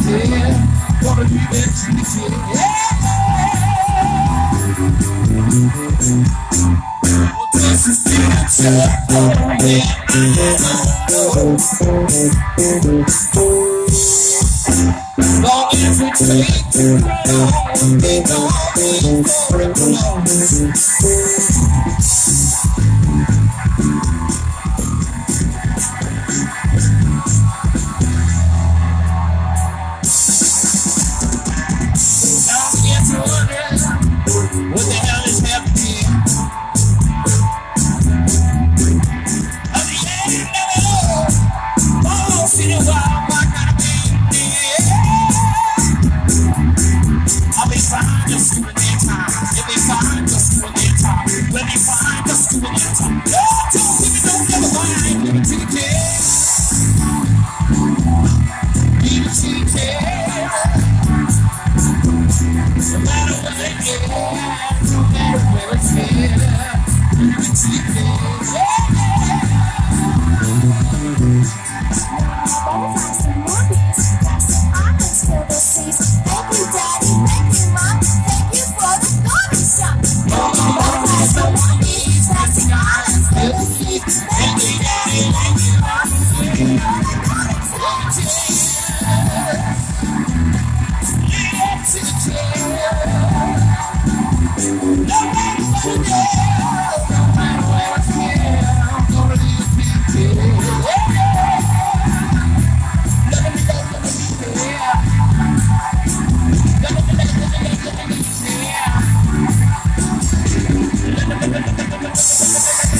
I Wanna be that to yeah. Well, the yeah. Long as to Thank you, Daddy. Thank you, Mom. Thank you more beats. Got some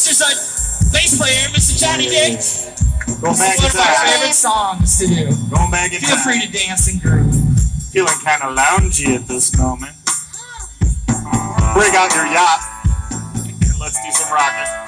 features a bass player, Mr. Johnny Dick. Go back One of my favorite songs to do. Go back Feel free to dance and groove. Feeling kind of loungy at this moment. Bring out your yacht. and Let's do some rocking.